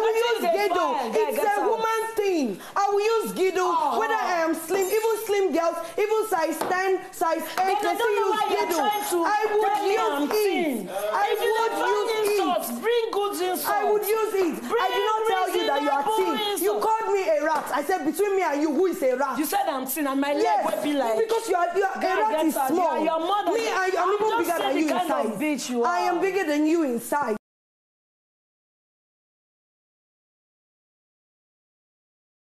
will use dey It's a woman thing. I will use Gido. Whether I am slim, even slim girls, even size 10, size 8, I they still use I would use it. I would use it. bring goods insults. I would use it. I did not tell you that you are thin. You called me a rat. I said between me and you, who is a rat? You said I'm thin and my leg would will be like. because you are, a rat is small. You are- me, I am even bigger than you inside. I am bigger than you inside.